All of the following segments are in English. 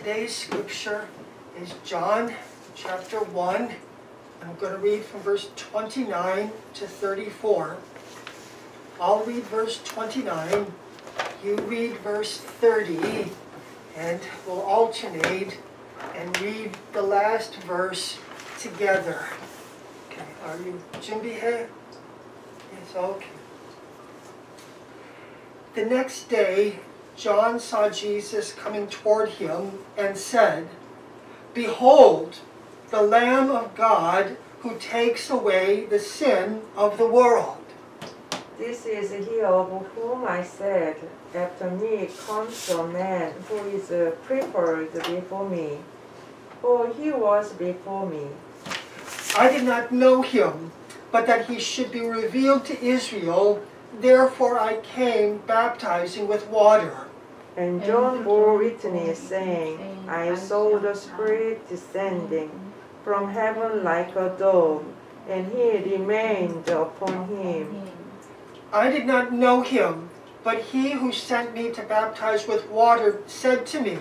Today's scripture is John chapter 1. I'm going to read from verse 29 to 34. I'll read verse 29. You read verse 30. And we'll alternate and read the last verse together. Okay, are you Jimbihe? Yes, okay. The next day, John saw Jesus coming toward him and said, Behold, the Lamb of God who takes away the sin of the world. This is he of whom I said, After me comes a man who is uh, preferred before me, for he was before me. I did not know him, but that he should be revealed to Israel. Therefore I came baptizing with water. And John bore witness, saying, I saw the Spirit descending from heaven like a dove, and he remained upon him. I did not know him, but he who sent me to baptize with water said to me,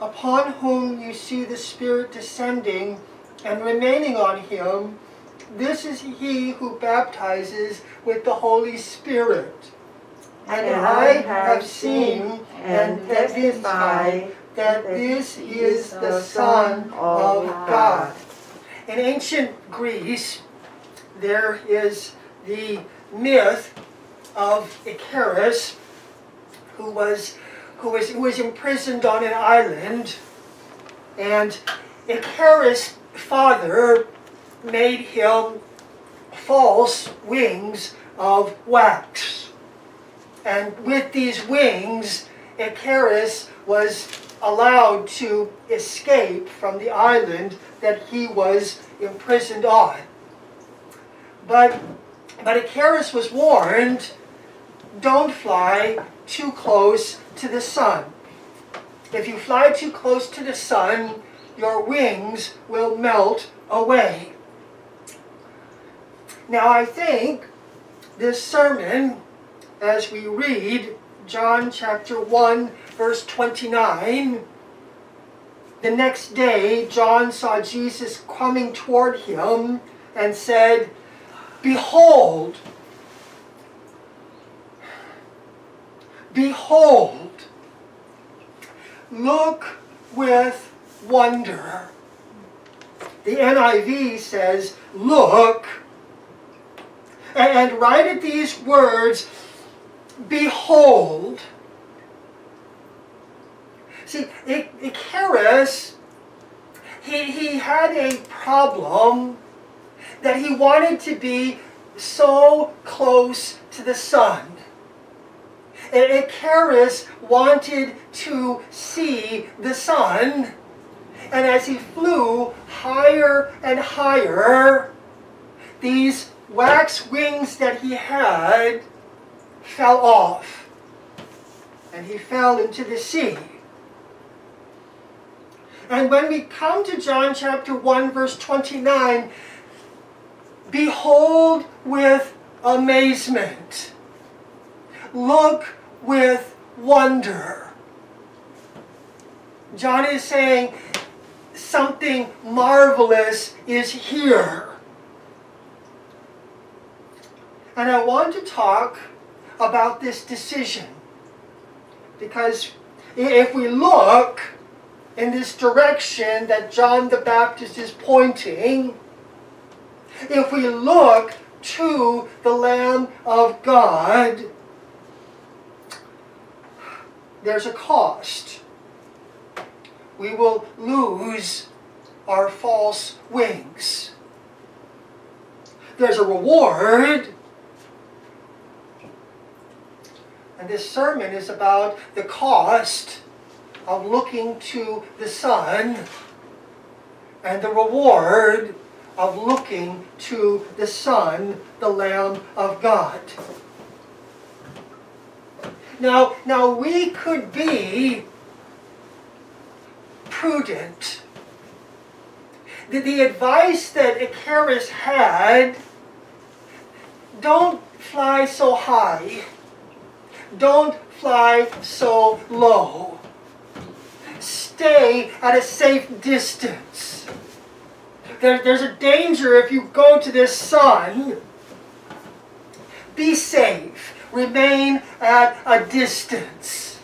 Upon whom you see the Spirit descending and remaining on him, this is he who baptizes with the Holy Spirit. And I have seen and testify that this is the Son of God. In ancient Greece, there is the myth of Icarus, who was, who was, who was imprisoned on an island, and Icarus' father made him false wings of wax. And with these wings, Icarus was allowed to escape from the island that he was imprisoned on. But, but Icarus was warned, don't fly too close to the sun. If you fly too close to the sun, your wings will melt away. Now I think this sermon, as we read John chapter 1, verse 29, the next day John saw Jesus coming toward him and said, Behold, behold, look with wonder. The NIV says, look, and right at these words, behold. See, Icarus, he, he had a problem that he wanted to be so close to the sun. Icarus wanted to see the sun, and as he flew higher and higher, these wax wings that he had fell off, and he fell into the sea. And when we come to John chapter 1, verse 29, behold with amazement. Look with wonder. John is saying something marvelous is here. And I want to talk about this decision because if we look in this direction that John the Baptist is pointing, if we look to the Lamb of God, there's a cost. We will lose our false wings. There's a reward. And this sermon is about the cost of looking to the sun and the reward of looking to the Son, the Lamb of God. Now, now we could be prudent. The, the advice that Icarus had, don't fly so high. Don't fly so low stay at a safe distance. There, there's a danger if you go to this sun. Be safe. Remain at a distance.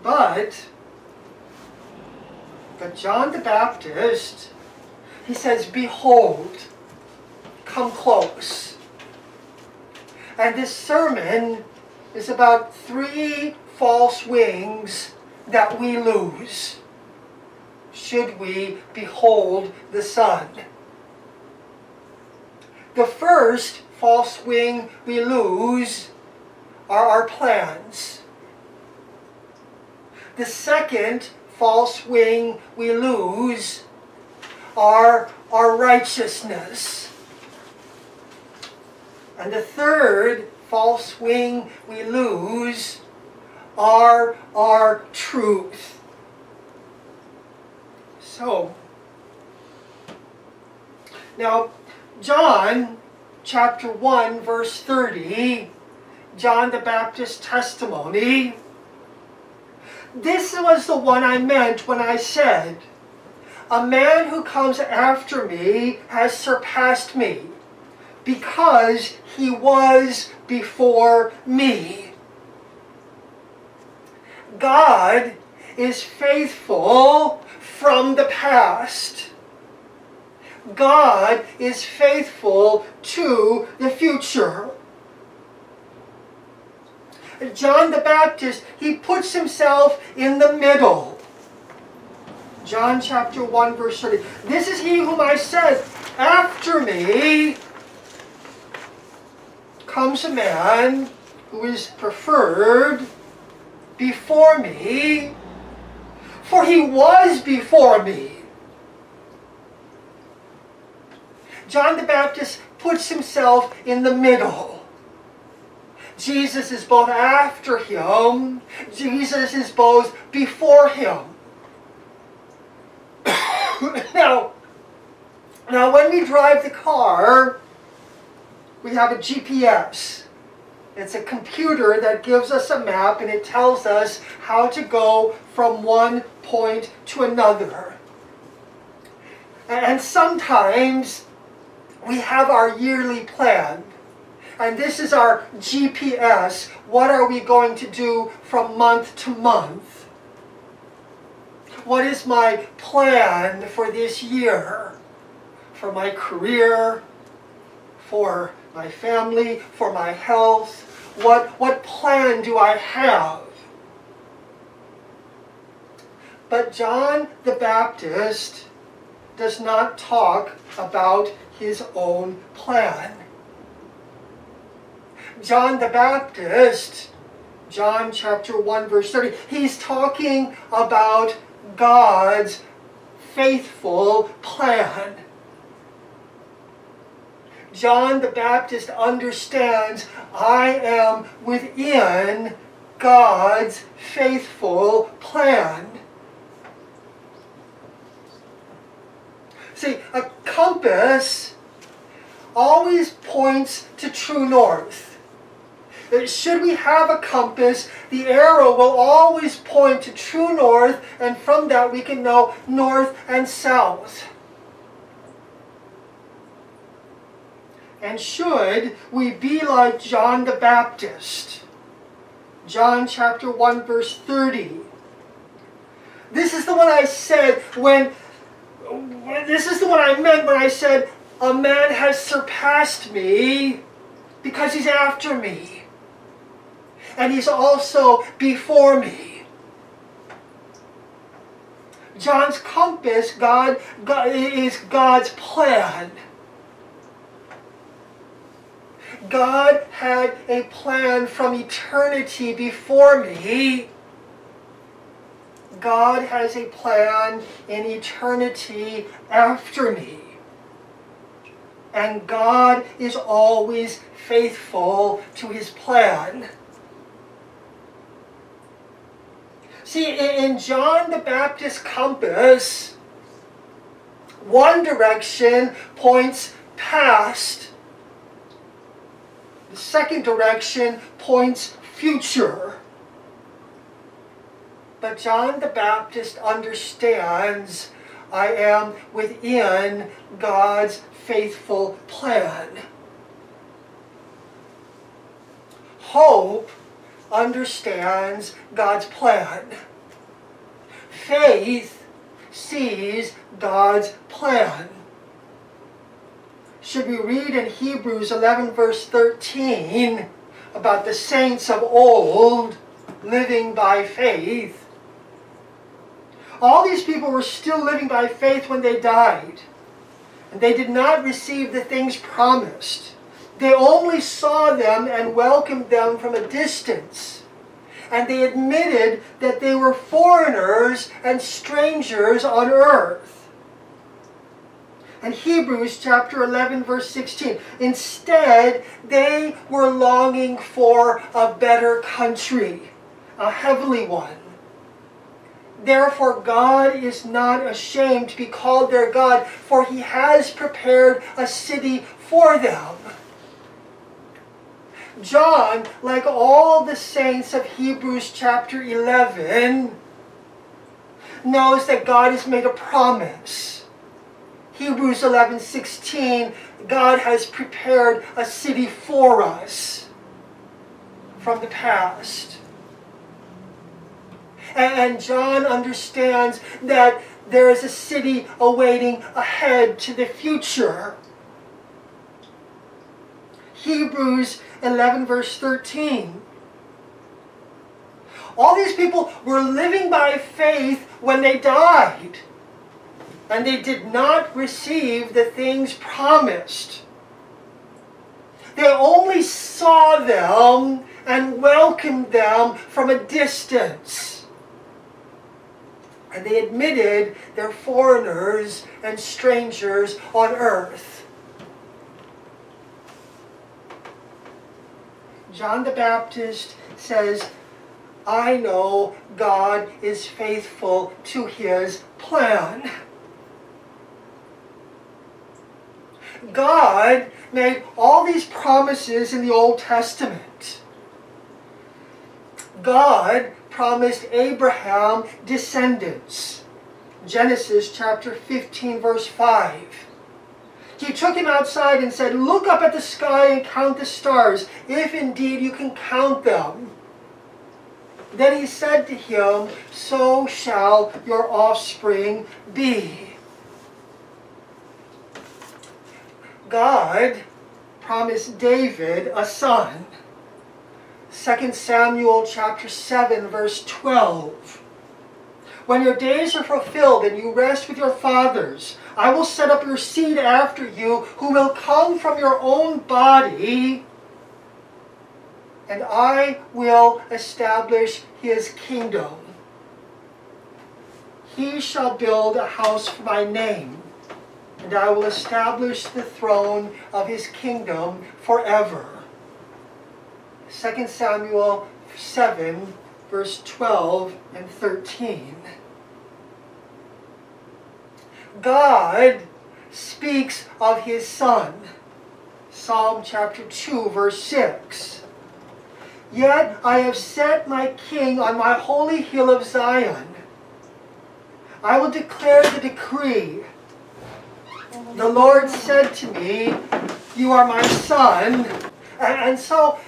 But, but John the Baptist, he says, Behold, come close. And this sermon is about three false wings that we lose should we behold the Son. The first false wing we lose are our plans. The second false wing we lose are our righteousness. And the third false wing we lose are our truth. So, now, John chapter 1, verse 30, John the Baptist testimony. This was the one I meant when I said, A man who comes after me has surpassed me, because he was before me. God is faithful from the past. God is faithful to the future. John the Baptist, he puts himself in the middle. John chapter 1 verse 30. This is he whom I said, after me comes a man who is preferred before me, for he was before me. John the Baptist puts himself in the middle. Jesus is both after him, Jesus is both before him. now, now when we drive the car, we have a GPS. It's a computer that gives us a map and it tells us how to go from one point to another. And sometimes we have our yearly plan. And this is our GPS. What are we going to do from month to month? What is my plan for this year? For my career, for my family, for my health? What, what plan do I have? But John the Baptist does not talk about his own plan. John the Baptist, John chapter 1 verse 30, he's talking about God's faithful plan. John the Baptist understands I am within God's faithful plan. See, a compass always points to true north. Uh, should we have a compass, the arrow will always point to true north, and from that we can know north and south. And should we be like John the Baptist? John chapter 1 verse 30. This is the one I said when, this is the one I meant when I said, a man has surpassed me because he's after me. And he's also before me. John's compass, God, God is God's plan. God had a plan from eternity before me. God has a plan in eternity after me. And God is always faithful to his plan. See, in John the Baptist compass, one direction points past second direction points future. But John the Baptist understands I am within God's faithful plan. Hope understands God's plan. Faith sees God's plan. Should we read in Hebrews 11, verse 13, about the saints of old living by faith? All these people were still living by faith when they died. And they did not receive the things promised. They only saw them and welcomed them from a distance. And they admitted that they were foreigners and strangers on earth. And Hebrews chapter 11 verse 16. Instead, they were longing for a better country, a heavenly one. Therefore, God is not ashamed to be called their God, for he has prepared a city for them. John, like all the saints of Hebrews chapter 11, knows that God has made a promise. Hebrews 11, 16, God has prepared a city for us from the past. And John understands that there is a city awaiting ahead to the future. Hebrews 11, verse 13. All these people were living by faith when they died, and they did not receive the things promised. They only saw them and welcomed them from a distance. And they admitted they're foreigners and strangers on earth. John the Baptist says, I know God is faithful to his plan. God made all these promises in the Old Testament. God promised Abraham descendants. Genesis chapter 15 verse 5. He took him outside and said, Look up at the sky and count the stars, if indeed you can count them. Then he said to him, So shall your offspring be. God promised David a son. 2 Samuel chapter 7 verse 12. When your days are fulfilled and you rest with your fathers, I will set up your seed after you who will come from your own body, and I will establish his kingdom. He shall build a house for my name, and I will establish the throne of his kingdom forever. 2 Samuel 7, verse 12 and 13. God speaks of his Son. Psalm chapter 2, verse 6. Yet I have set my King on my holy hill of Zion. I will declare the decree. The Lord said to me, You are my Son. And, so,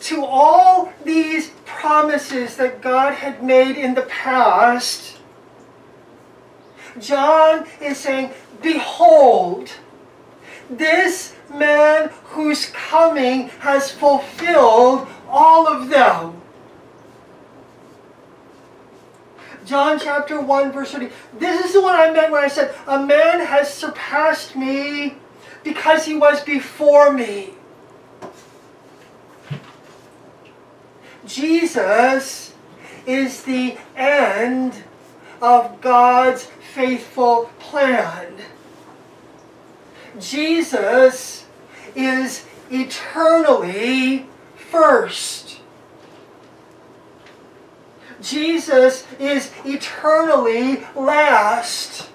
to all these promises that God had made in the past, John is saying, Behold, this man who's coming has fulfilled all of them. John chapter 1 verse 30. This is the one I meant when I said, A man has surpassed me because he was before me. Jesus is the end of God's faithful plan. Jesus is eternally first. Jesus is eternally last.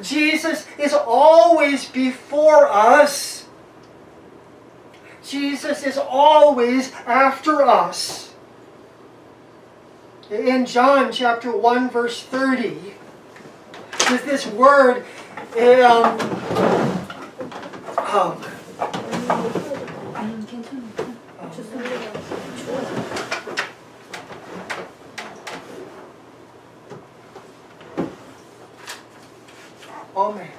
Jesus is always before us. Jesus is always after us. in John chapter 1 verse 30 is this word um, um, when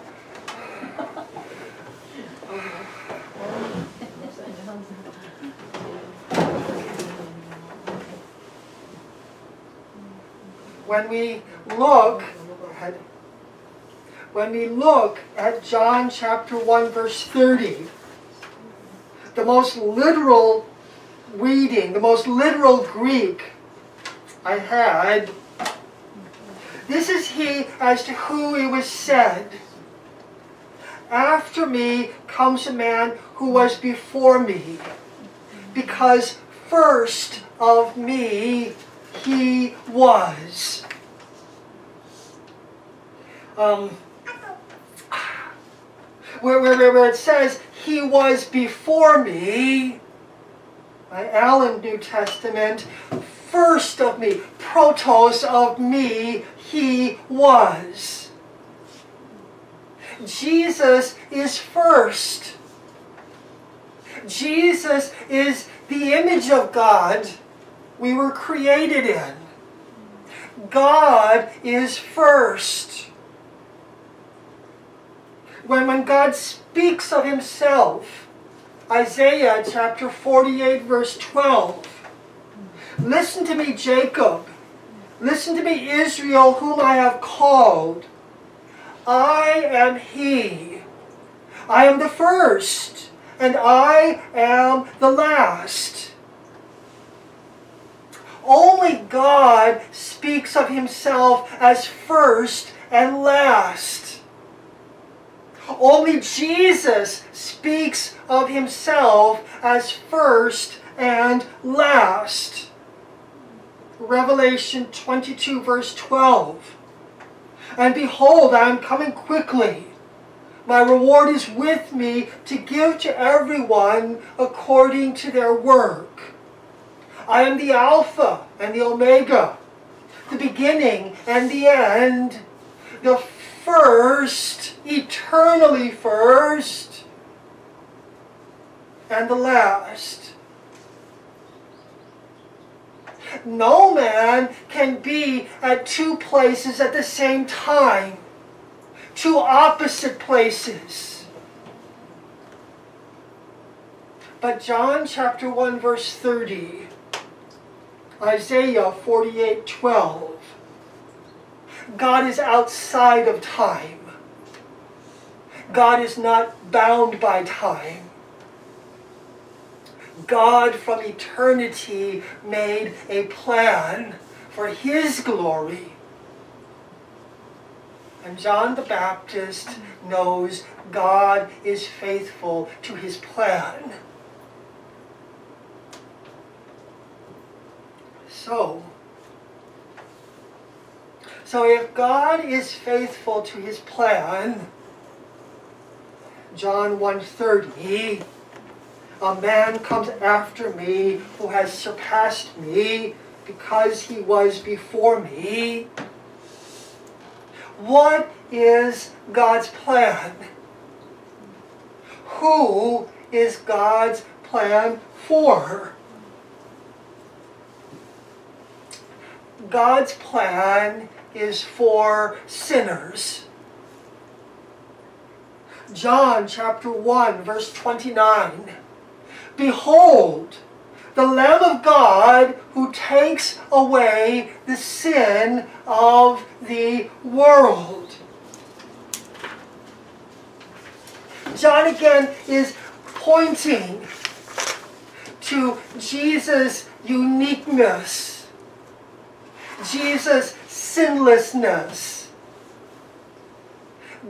we look when we look at John chapter 1 verse 30 the most literal reading the most literal Greek I had this is he as to who it was said after me comes a man who was before me because first of me he was. Um, where, where, where, it says, he was before me, my Allen New Testament, first of me, protos of me, he was. Jesus is first. Jesus is the image of God we were created in. God is first. When, when God speaks of himself, Isaiah chapter 48, verse 12, Listen to me, Jacob. Listen to me, Israel, whom I have called. I am he. I am the first, and I am the last. Only God speaks of himself as first and last. Only Jesus speaks of himself as first and last. Revelation 22, verse 12. And behold, I am coming quickly. My reward is with me to give to everyone according to their work. I am the Alpha and the Omega, the beginning and the end, the first, eternally first, and the last. No man can be at two places at the same time, two opposite places. But John chapter 1 verse 30 Isaiah 48 12. God is outside of time. God is not bound by time. God from eternity made a plan for His glory. And John the Baptist knows God is faithful to His plan. So, so if God is faithful to his plan, John 1.30, a man comes after me who has surpassed me because he was before me. What is God's plan? Who is God's plan for? God's plan is for sinners. John chapter 1, verse 29. Behold, the Lamb of God who takes away the sin of the world. John again is pointing to Jesus' uniqueness, Jesus' sinlessness.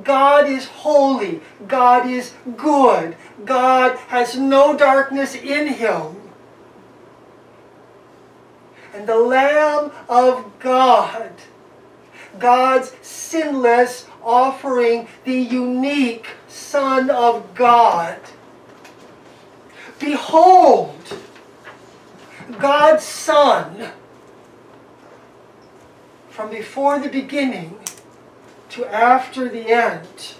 God is holy. God is good. God has no darkness in him. And the Lamb of God, God's sinless offering, the unique Son of God. Behold, God's Son from before the beginning to after the end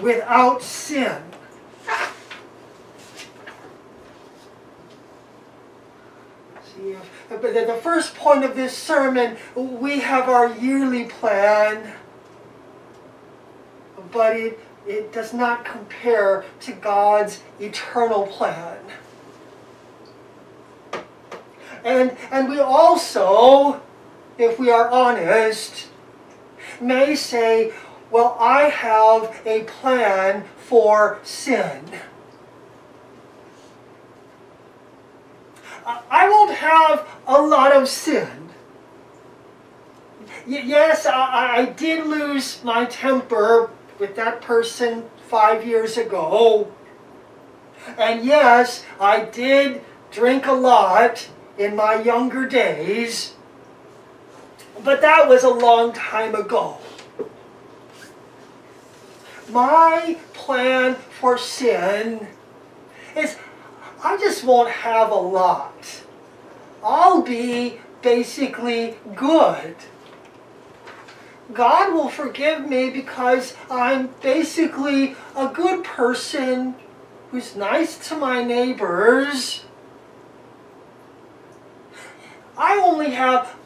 without sin. See, uh, but the the first point of this sermon, we have our yearly plan, but it, it does not compare to God's eternal plan. And, and we also, if we are honest, may say, well, I have a plan for sin. I won't have a lot of sin. Yes, I, I did lose my temper with that person five years ago. And yes, I did drink a lot in my younger days. But that was a long time ago. My plan for sin is I just won't have a lot. I'll be basically good. God will forgive me because I'm basically a good person who's nice to my neighbors. I only have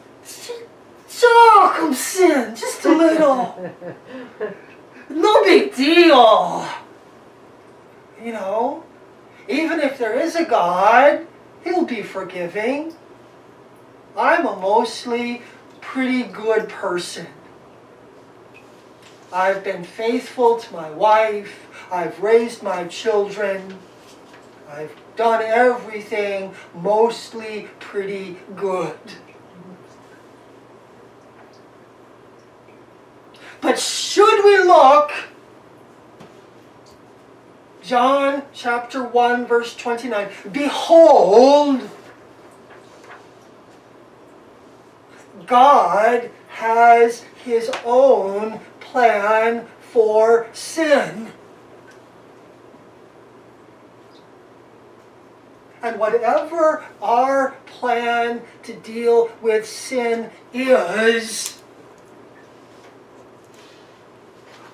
sin, just a little. No big deal. You know, even if there is a God, He'll be forgiving. I'm a mostly pretty good person. I've been faithful to my wife. I've raised my children. I've done everything mostly pretty good. But should we look, John chapter 1, verse 29, behold, God has his own plan for sin. And whatever our plan to deal with sin is,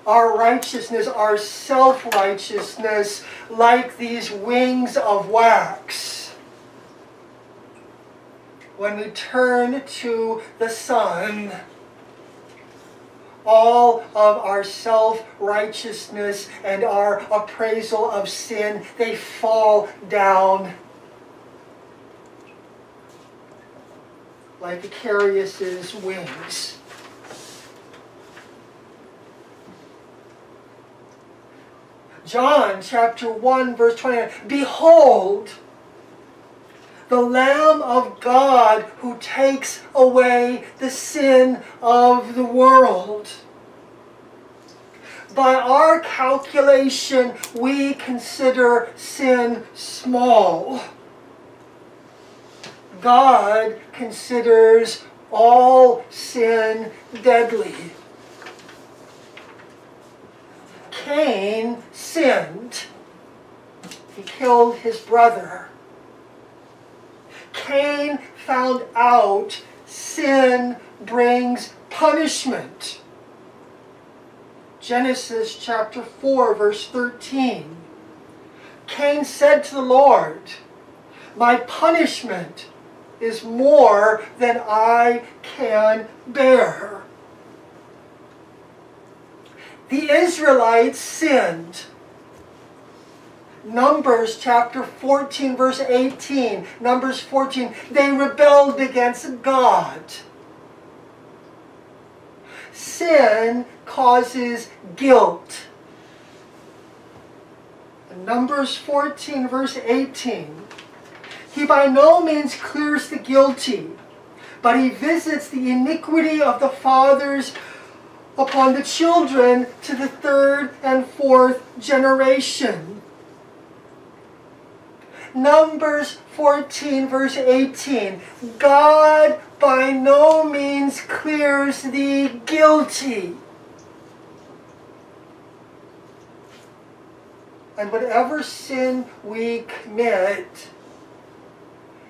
our righteousness, our self righteousness, like these wings of wax. When we turn to the sun, all of our self righteousness and our appraisal of sin, they fall down like Icarus's wings. John chapter 1 verse 29 Behold the Lamb of God who takes away the sin of the world. By our calculation, we consider sin small. God considers all sin deadly. Cain sinned. He killed his brother. Cain found out sin brings punishment. Genesis chapter 4, verse 13. Cain said to the Lord, My punishment is more than I can bear. The Israelites sinned. Numbers chapter 14, verse 18. Numbers 14. They rebelled against God. Sin causes guilt. Numbers 14, verse 18. He by no means clears the guilty, but he visits the iniquity of the fathers upon the children to the third and fourth generation. Numbers 14, verse 18. God by no means clears the guilty. And whatever sin we commit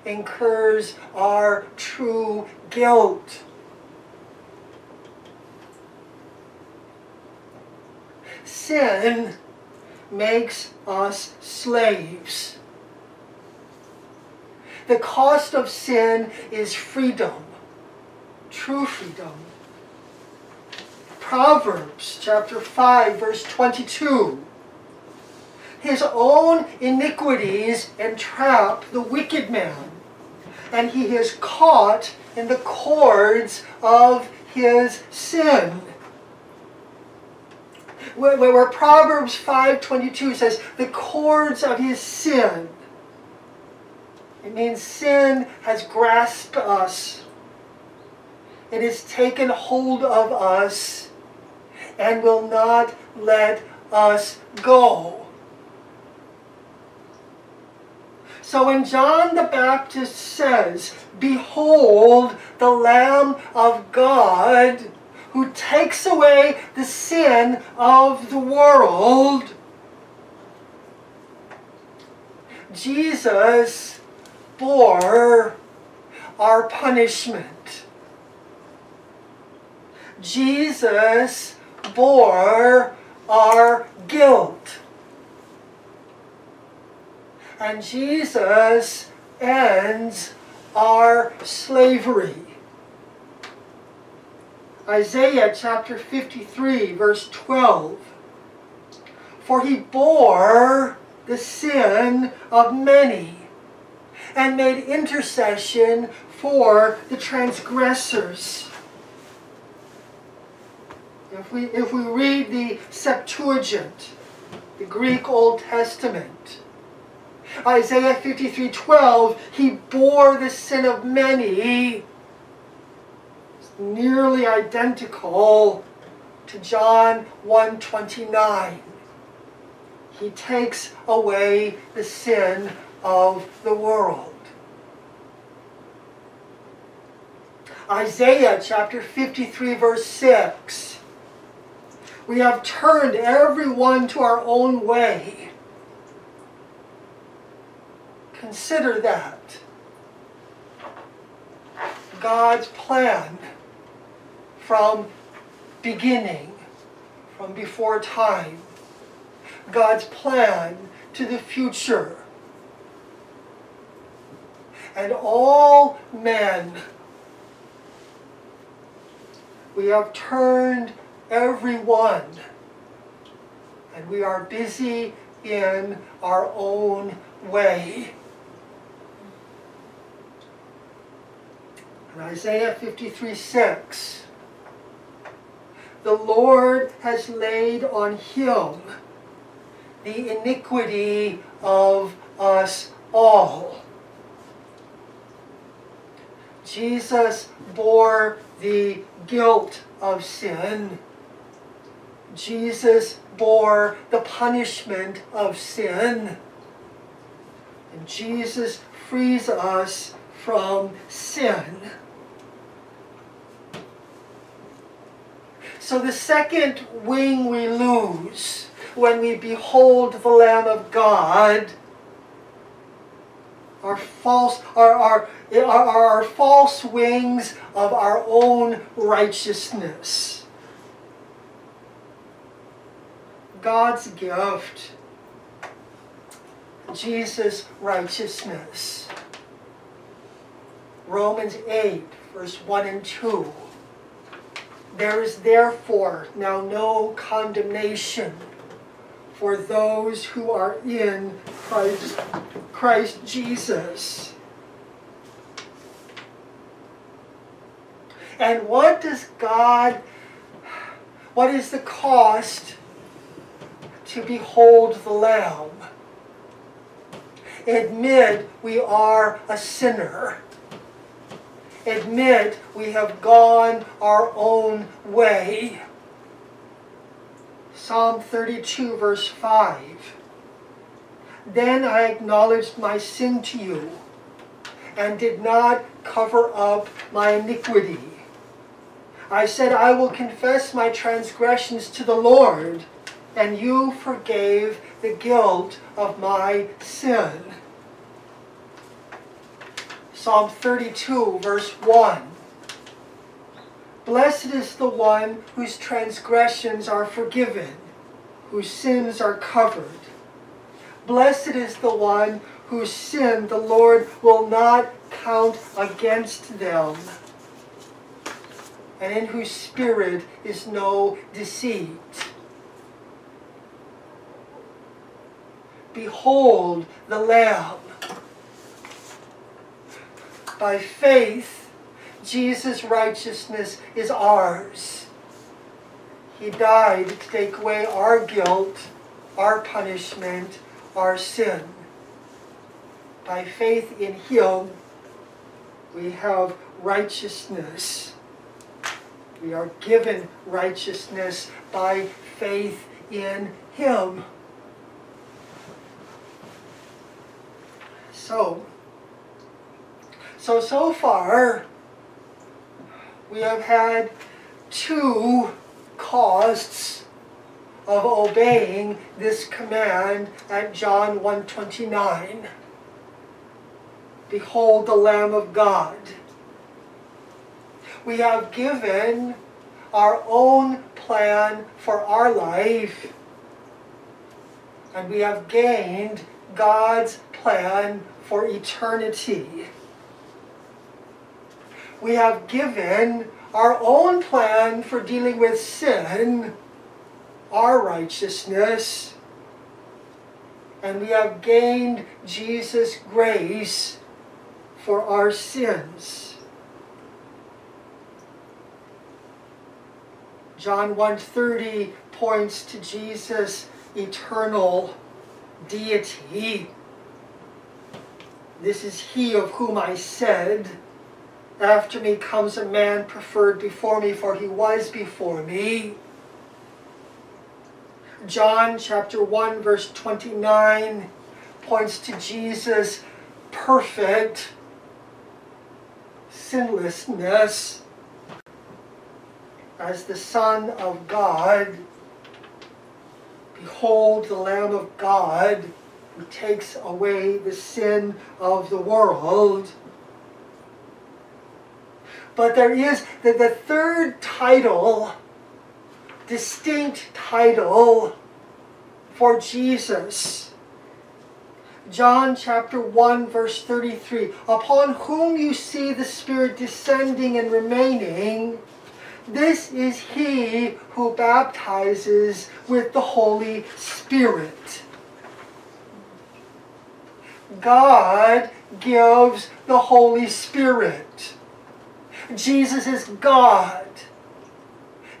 incurs our true guilt. Sin makes us slaves. The cost of sin is freedom, true freedom. Proverbs chapter 5, verse 22. His own iniquities entrap the wicked man, and he is caught in the cords of his sin. Where, where Proverbs 5.22 says, the cords of his sin. It means sin has grasped us. It has taken hold of us and will not let us go. So when John the Baptist says, Behold the Lamb of God who takes away the sin of the world, Jesus bore our punishment. Jesus bore our guilt. And Jesus ends our slavery. Isaiah chapter 53, verse 12. For he bore the sin of many and made intercession for the transgressors. If we, if we read the Septuagint, the Greek Old Testament, Isaiah 53 12, he bore the sin of many. Nearly identical to John 1 29. He takes away the sin of the world. Isaiah chapter 53, verse 6. We have turned everyone to our own way. Consider that. God's plan from beginning, from before time. God's plan to the future. And all men, we have turned everyone, and we are busy in our own way. In Isaiah 53 6, the Lord has laid on him the iniquity of us all. Jesus bore the guilt of sin. Jesus bore the punishment of sin. And Jesus frees us from sin. So the second wing we lose when we behold the Lamb of God are false are, are, are, are false wings of our own righteousness. God's gift, Jesus' righteousness. Romans 8, verse 1 and 2. There is therefore now no condemnation for those who are in Christ, Christ Jesus. And what does God, what is the cost to behold the Lamb? Admit we are a sinner. Admit we have gone our own way. Psalm 32, verse 5. Then I acknowledged my sin to you and did not cover up my iniquity. I said, I will confess my transgressions to the Lord, and you forgave the guilt of my sin. Psalm 32, verse 1. Blessed is the one whose transgressions are forgiven, whose sins are covered. Blessed is the one whose sin the Lord will not count against them, and in whose spirit is no deceit. Behold the Lamb. By faith, Jesus' righteousness is ours. He died to take away our guilt, our punishment, our sin. By faith in Him, we have righteousness. We are given righteousness by faith in Him. So, so, so far, we have had two costs of obeying this command at John 129. Behold the Lamb of God. We have given our own plan for our life, and we have gained God's plan for eternity. We have given our own plan for dealing with sin, our righteousness, and we have gained Jesus' grace for our sins. John 1:30 points to Jesus' eternal deity. This is he of whom I said, After me comes a man preferred before me, for he was before me. John chapter 1, verse 29 points to Jesus' perfect sinlessness as the Son of God. Behold the Lamb of God who takes away the sin of the world. But there is the, the third title, distinct title for Jesus. John chapter 1 verse 33, upon whom you see the Spirit descending and remaining, this is he who baptizes with the Holy Spirit. God gives the Holy Spirit. Jesus is God.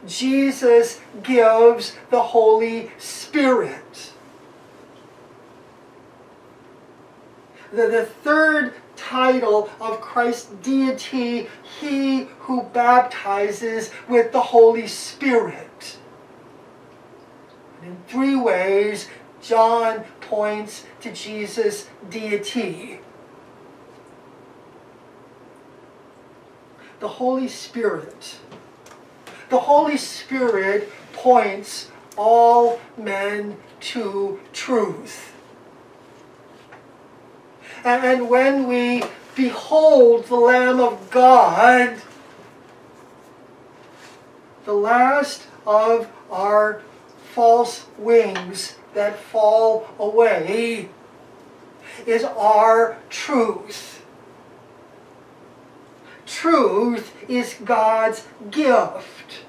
Jesus gives the Holy Spirit. The, the third title of Christ's deity, He who baptizes with the Holy Spirit. And in three ways, John points to Jesus' deity. The Holy Spirit. The Holy Spirit points all men to truth. And when we behold the Lamb of God, the last of our false wings that fall away is our truth. Truth is God's gift.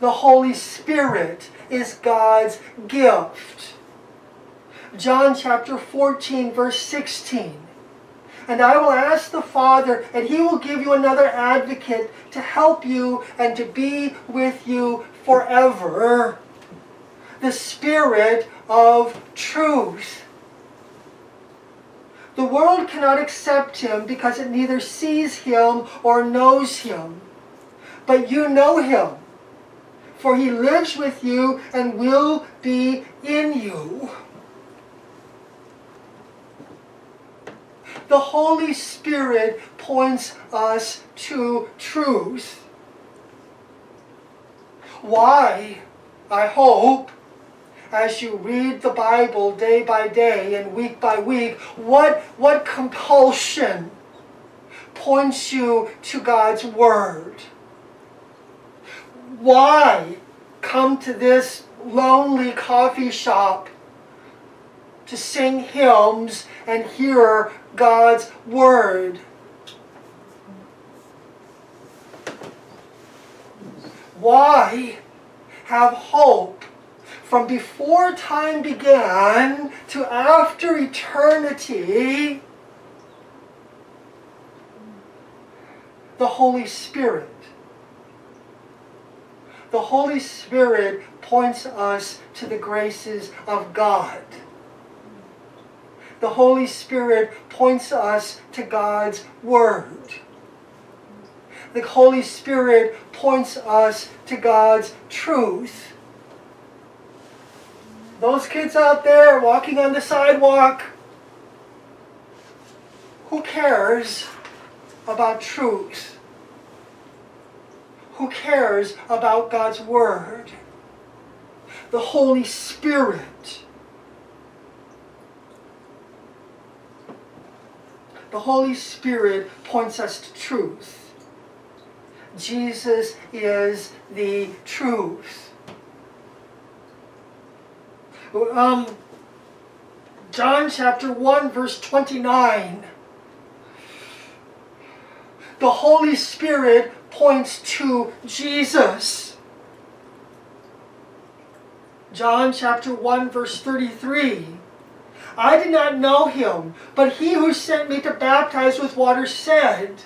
The Holy Spirit is God's gift. John chapter 14, verse 16. And I will ask the Father, and he will give you another advocate to help you and to be with you forever. The Spirit of truth. The world cannot accept him because it neither sees him or knows him. But you know him, for he lives with you and will be in you. The Holy Spirit points us to truth. Why? I hope as you read the Bible day by day and week by week, what, what compulsion points you to God's Word? Why come to this lonely coffee shop to sing hymns and hear God's word. Why have hope from before time began to after eternity? The Holy Spirit. The Holy Spirit points us to the graces of God. The Holy Spirit points us to God's Word. The Holy Spirit points us to God's truth. Those kids out there walking on the sidewalk, who cares about truth? Who cares about God's Word? The Holy Spirit. The Holy Spirit points us to truth. Jesus is the truth. Um, John chapter 1, verse 29. The Holy Spirit points to Jesus. John chapter 1, verse 33. I did not know him, but he who sent me to baptize with water said,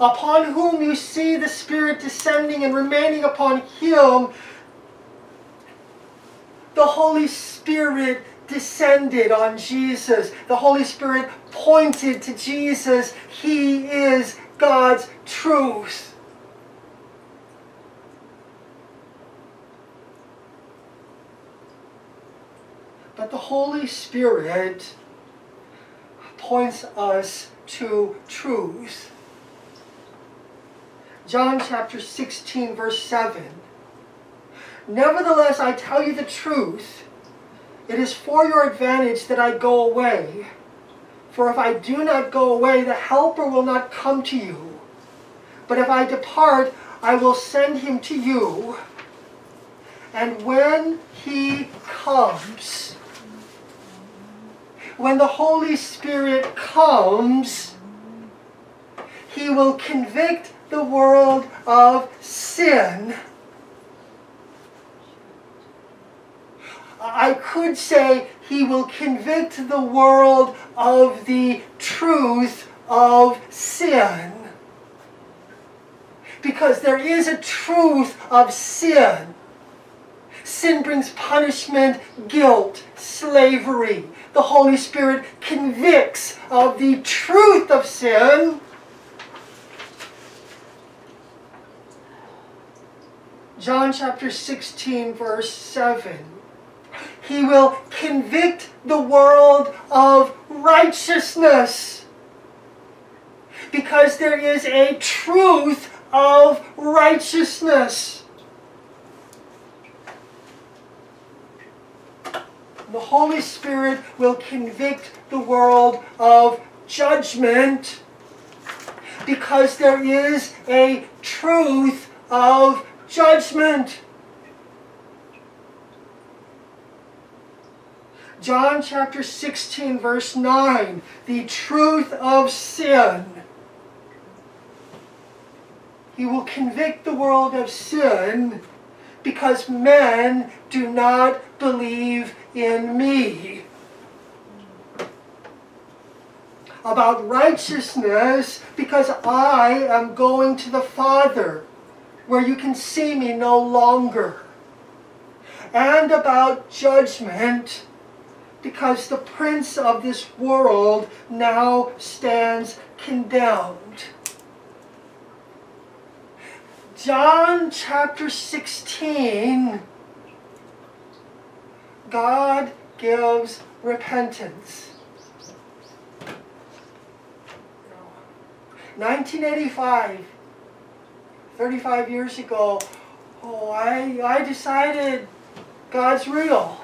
Upon whom you see the Spirit descending and remaining upon him, the Holy Spirit descended on Jesus. The Holy Spirit pointed to Jesus. He is God's truth. But the Holy Spirit points us to truth. John chapter 16, verse 7. Nevertheless, I tell you the truth. It is for your advantage that I go away. For if I do not go away, the Helper will not come to you. But if I depart, I will send him to you. And when he comes, when the Holy Spirit comes, he will convict the world of sin. I could say he will convict the world of the truth of sin. Because there is a truth of sin. Sin brings punishment, guilt, slavery. The Holy Spirit convicts of the truth of sin. John chapter 16, verse 7. He will convict the world of righteousness. Because there is a truth of righteousness. The Holy Spirit will convict the world of judgment because there is a truth of judgment. John chapter 16, verse 9, the truth of sin. He will convict the world of sin because men do not believe in me. About righteousness because I am going to the Father where you can see me no longer. And about judgment because the prince of this world now stands condemned. John chapter 16, God gives repentance. 1985, 35 years ago, oh, I, I decided God's real.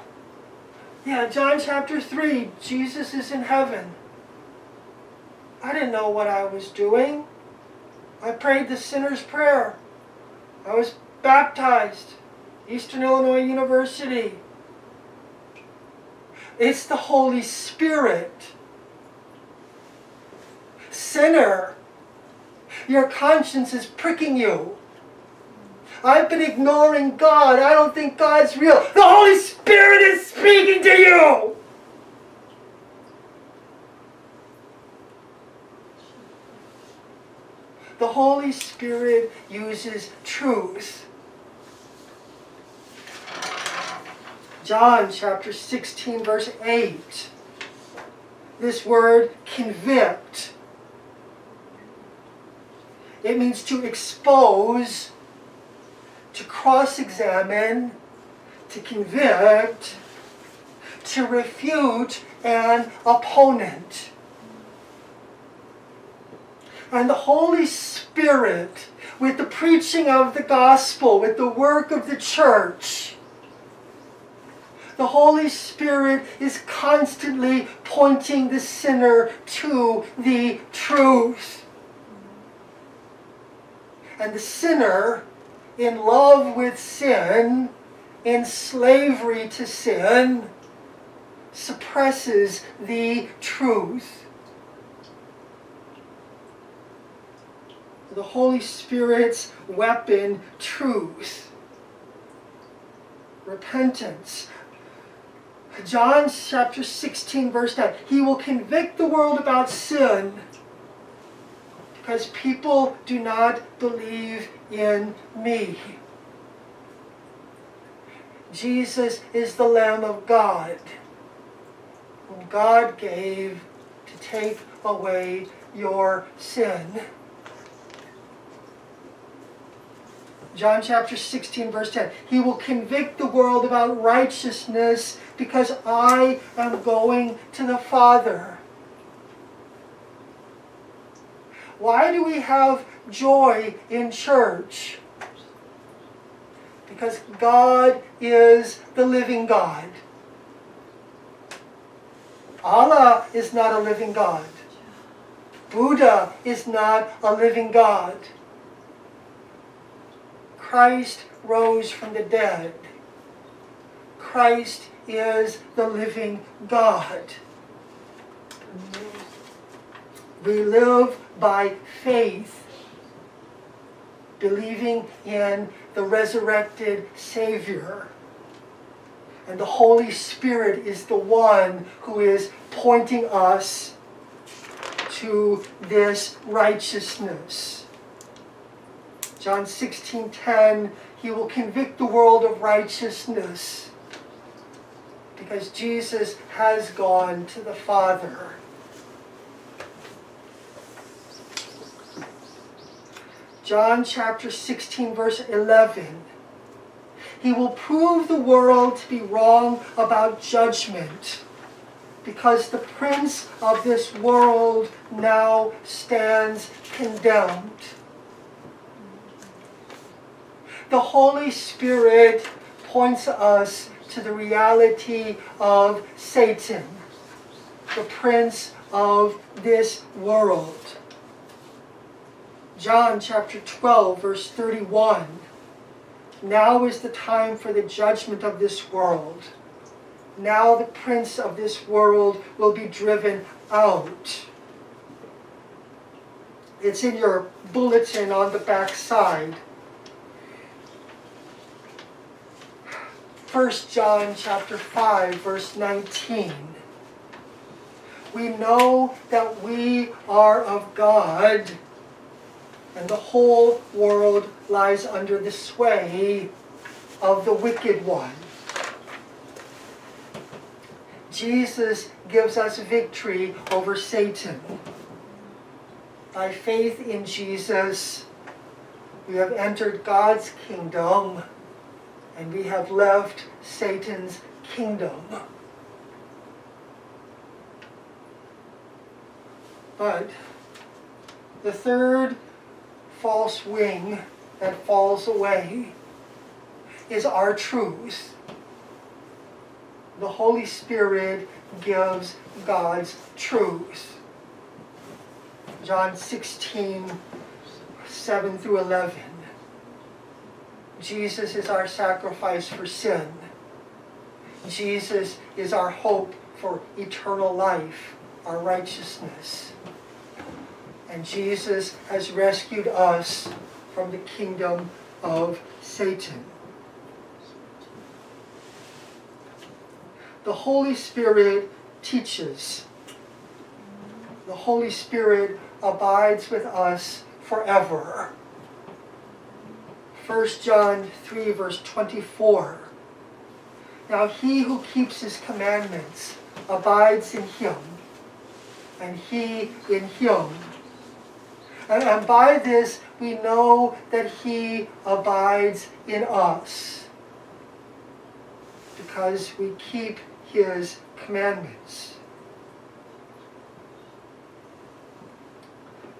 Yeah, John chapter 3, Jesus is in heaven. I didn't know what I was doing. I prayed the sinner's prayer. I was baptized Eastern Illinois University. It's the Holy Spirit. Sinner, your conscience is pricking you. I've been ignoring God. I don't think God's real. The Holy Spirit is speaking to you. The Holy Spirit uses truth. John chapter 16, verse 8. This word convict. It means to expose, to cross examine, to convict, to refute an opponent. And the Holy Spirit, with the preaching of the gospel, with the work of the church, the Holy Spirit is constantly pointing the sinner to the truth. And the sinner, in love with sin, in slavery to sin, suppresses the truth. The Holy Spirit's weapon, truth, repentance. John chapter 16, verse 9. He will convict the world about sin because people do not believe in me. Jesus is the Lamb of God, whom God gave to take away your sin. John chapter 16, verse 10. He will convict the world about righteousness because I am going to the Father. Why do we have joy in church? Because God is the living God. Allah is not a living God. Buddha is not a living God. Christ rose from the dead. Christ is the living God. We live by faith, believing in the resurrected Savior. And the Holy Spirit is the one who is pointing us to this righteousness. John 16:10, he will convict the world of righteousness because Jesus has gone to the Father. John chapter 16 verse 11. He will prove the world to be wrong about judgment because the prince of this world now stands condemned. The Holy Spirit points us to the reality of Satan, the prince of this world. John chapter 12, verse 31. Now is the time for the judgment of this world. Now the prince of this world will be driven out. It's in your bulletin on the back side. 1 John chapter 5 verse 19. We know that we are of God and the whole world lies under the sway of the wicked one. Jesus gives us victory over Satan. By faith in Jesus, we have entered God's kingdom and we have left Satan's kingdom. But the third false wing that falls away is our truth. The Holy Spirit gives God's truth. John 16, 7 through 11. Jesus is our sacrifice for sin. Jesus is our hope for eternal life, our righteousness. And Jesus has rescued us from the kingdom of Satan. The Holy Spirit teaches. The Holy Spirit abides with us forever. 1 John 3, verse 24. Now he who keeps his commandments abides in him, and he in him. And, and by this we know that he abides in us, because we keep his commandments.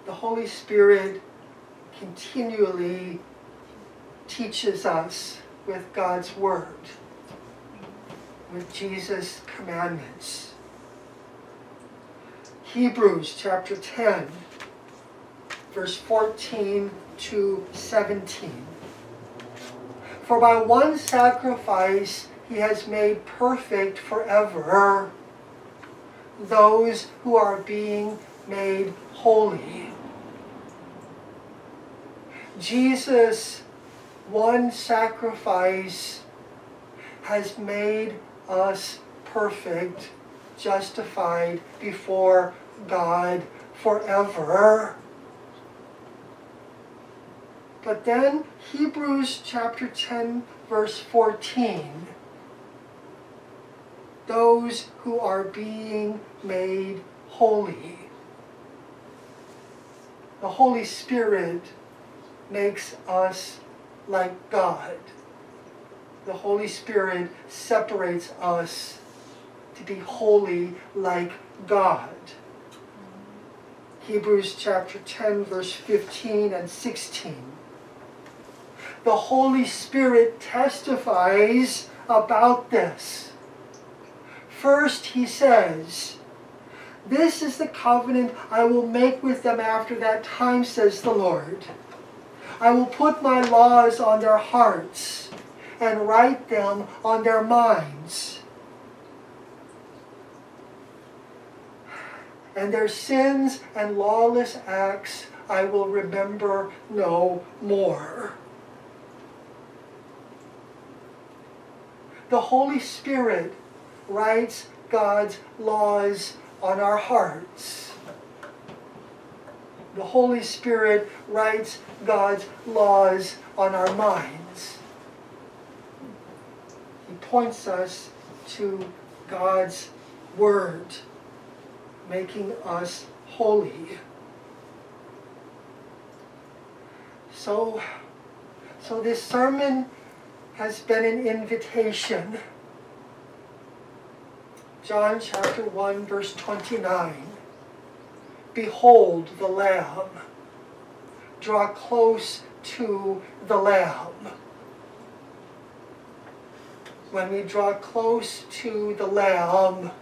The Holy Spirit continually teaches us with God's Word, with Jesus' commandments. Hebrews chapter 10, verse 14 to 17. For by one sacrifice he has made perfect forever those who are being made holy. Jesus, one sacrifice, has made us perfect, justified before God forever. But then Hebrews chapter 10, verse 14 those who are being made holy. The Holy Spirit makes us like God. The Holy Spirit separates us to be holy like God. Hebrews chapter 10, verse 15 and 16. The Holy Spirit testifies about this. First, he says, This is the covenant I will make with them after that time, says the Lord. I will put my laws on their hearts and write them on their minds. And their sins and lawless acts I will remember no more. The Holy Spirit writes God's laws on our hearts. The Holy Spirit writes God's laws on our minds. He points us to God's Word, making us holy. So, so this sermon has been an invitation John chapter 1, verse 29. Behold the Lamb. Draw close to the Lamb. When we draw close to the Lamb,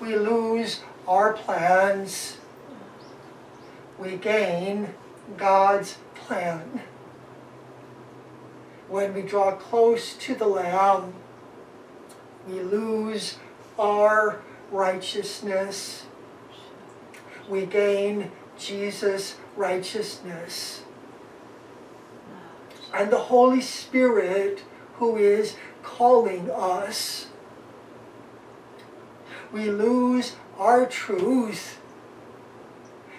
we lose our plans. We gain God's plan. When we draw close to the Lamb, we lose our righteousness. We gain Jesus' righteousness. And the Holy Spirit who is calling us. We lose our truth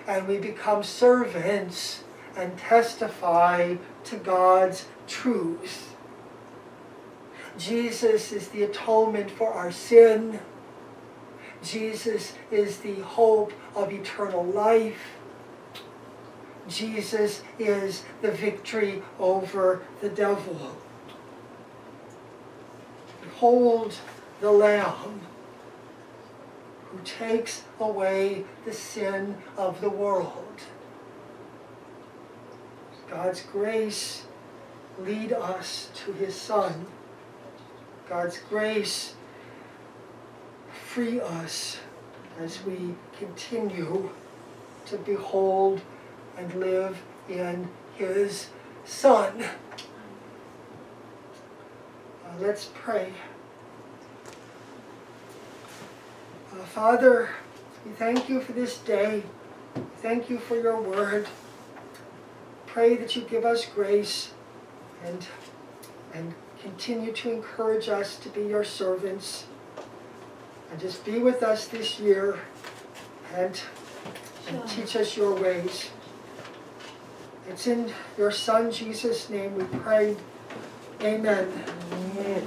and we become servants and testify to God's truth. Jesus is the atonement for our sin. Jesus is the hope of eternal life. Jesus is the victory over the devil. Behold the Lamb who takes away the sin of the world. God's grace lead us to his Son. God's grace free us as we continue to behold and live in his Son. Uh, let's pray. Uh, Father, we thank you for this day. Thank you for your word. Pray that you give us grace and, and continue to encourage us to be your servants. And just be with us this year and, and teach us your ways. It's in your Son Jesus' name we pray. Amen. Amen.